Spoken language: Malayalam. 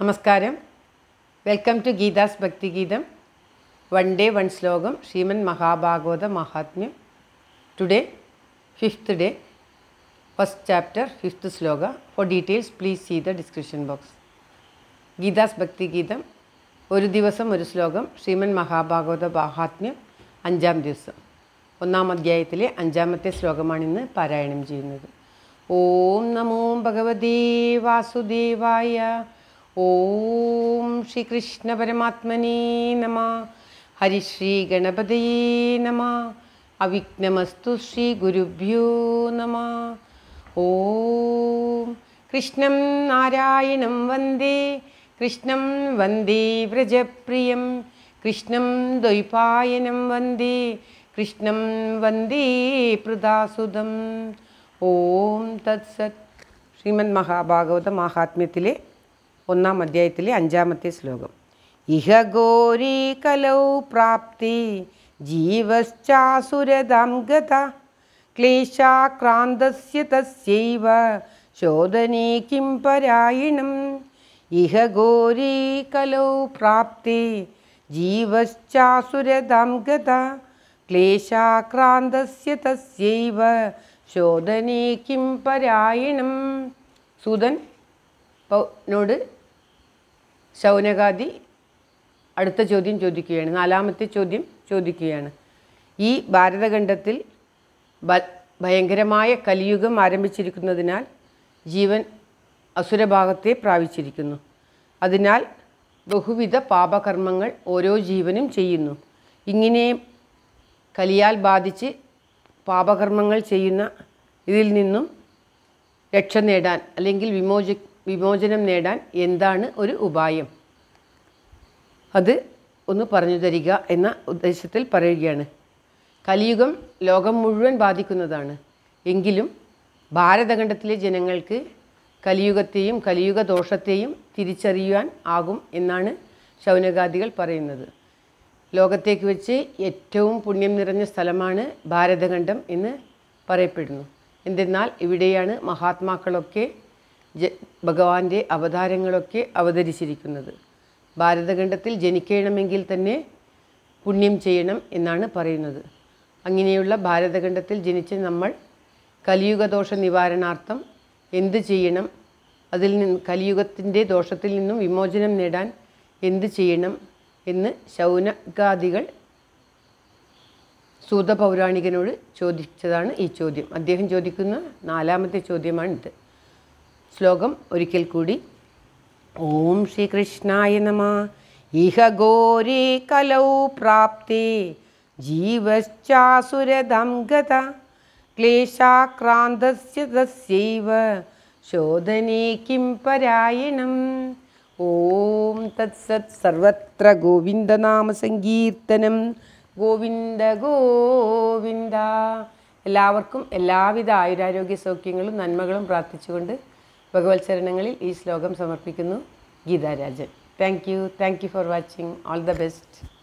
നമസ്കാരം. Welcome to Geetha's Bhakthigeetham one day one ശ്ലോകം ശ്രീമൻ മഹാഭാഗവത മഹാത്മ്യം. Today fifth day first chapter fifth Shloka. For details please see the description box Geetha's Bhakthigeetham ഒരു ദിവസം ഒരു ശ്ലോകം ശ്രീമൻ മഹാഭാഗവത മഹാത്മ്യം. അഞ്ചാം ദിവസം. ഒന്നാം അധ്യായത്തിലെ അഞ്ചാമത്തെ ശ്ലോകമാണിന്ന് പാരായണം ചെയ്യുന്നത്. ഓം നമോ ഭഗവതേ വാസുദേവായ ഓം ശ്രീ കൃഷ്ണ പരമാത്മനേ നമ. ഹരിശ്രീ ഗണപതയേ നമ. അവിഘ്നമസ്തു ശ്രീ ഗുരുഭ്യോ നമ. ഓം കൃഷ്ണം നാരായണം വന്ദേ. കൃഷ്ണം വന്ദേ വ്രജപ്രിയം. കൃഷ്ണം ദ്വൈപായനം വന്ദേ. കൃഷ്ണം വന്ദേ പൃഥാസുതം ഓം തത്സത്. ശ്രീമദ് മഹാഭാഗവത മഹാത്മ്യത്തിലെ ഒന്നാം അധ്യായത്തിലെ അഞ്ചാമത്തെ ശ്ലോകം. ഇഹ ഗോരീ കലൗ പ്രാപ്തി ജീവശ്ചാസുരതാം ഗത ക്ലേശാക്രാന്തസ്യ തസ്യൈവ ശോധനീ കിം പരായണം. ഇഹ ഗോരീ കലൗ പ്രാപ്തി ജീവശ്ചാസുരതാം ഗത ക്ലേശാക്രാന്തസ്യ തസ്യൈവ ശോധനീ കിം പരായണം. സൂതൻ നോട് ശൗനകാദി അടുത്ത ചോദ്യം ചോദിക്കുകയാണ്. നാലാമത്തെ ചോദ്യം ചോദിക്കുകയാണ്. ഈ ഭാരതഖണ്ഡത്തിൽ ഭയങ്കരമായ കലിയുഗം ആരംഭിച്ചിരിക്കുന്നതിനാൽ ജീവൻ അസുരഭാഗത്തെ പ്രാപിച്ചിരിക്കുന്നു. അതിനാൽ ബഹുവിധ പാപകർമ്മങ്ങൾ ഓരോ ജീവനും ചെയ്യുന്നു. ഇങ്ങനെ കലിയാൽ ബാധിച്ച് പാപകർമ്മങ്ങൾ ചെയ്യുന്ന ഇതിൽ നിന്നും രക്ഷ നേടാൻ അല്ലെങ്കിൽ വിമോച വിമോചനം നേടാൻ എന്താണ് ഒരു ഉപായം? അത് ഒന്ന് പറഞ്ഞു തരിക എന്ന ഉദ്ദേശത്തിൽ പറയുകയാണ്. കലിയുഗം ലോകം മുഴുവൻ ബാധിക്കുന്നതാണ്. എങ്കിലും ഭാരതഖണ്ഡത്തിലെ ജനങ്ങൾക്ക് കലിയുഗത്തെയും കലിയുഗ ദോഷത്തെയും തിരിച്ചറിയുവാൻ ആകും എന്നാണ് ശൗനകാദികൾ പറയുന്നത്. ലോകത്തേക്ക് വെച്ച് ഏറ്റവും പുണ്യം നിറഞ്ഞ സ്ഥലമാണ് ഭാരതഖണ്ഡം എന്ന് പറയപ്പെടുന്നു. എന്തെന്നാൽ ഇവിടെയാണ് മഹാത്മാക്കളൊക്കെ ഭഗവാന്റെ അവതാരങ്ങളൊക്കെ അവതരിച്ചിരിക്കുന്നത്. ഭാരതഖണ്ഡത്തിൽ ജനിക്കണമെങ്കിൽ തന്നെ പുണ്യം ചെയ്യണം എന്നാണ് പറയുന്നത്. അങ്ങനെയുള്ള ഭാരതഖണ്ഡത്തിൽ ജനിച്ച നമ്മൾ കലിയുഗദോഷ നിവാരണാർത്ഥം എന്ത് ചെയ്യണം? അതിൽ നിന്ന് കലിയുഗത്തിന്റെ ദോഷത്തിൽ നിന്നും വിമോചനം നേടാൻ എന്ത് ചെയ്യണം എന്ന് ശൗനകാദികൾ സൂതപൗരാണികനോട് ചോദിച്ചതാണ് ഈ ചോദ്യം. അദ്ദേഹം ചോദിക്കുന്ന നാലാമത്തെ ചോദ്യമാണിത്. ശ്ലോകം ഒരിക്കൽ കൂടി. ഓം ശ്രീകൃഷ്ണായ നമ. ഇഹ ഗോരി കലൗ പ്രാപ്തേ. ജീവശ്ചാസുരതം ഗത. ക്ലേശാക്രാന്തസ്യ ശോധനേ കിം പരായണം. ഓം തത്സത് സർവത്ര ഗോവിന്ദനാമസങ്കീർത്തനം. ഗോവിന്ദ ഗോവിന്ദ. എല്ലാവർക്കും എല്ലാവിധ ആയുരാരോഗ്യ സൗഖ്യങ്ങളും നന്മകളും പ്രാർത്ഥിച്ചുകൊണ്ട് ഭഗവത് ചരണങ്ങളിൽ ഈ ശ്ലോകം സമർപ്പിക്കുന്നു Geetharajan. Thank you thank you for watching all the best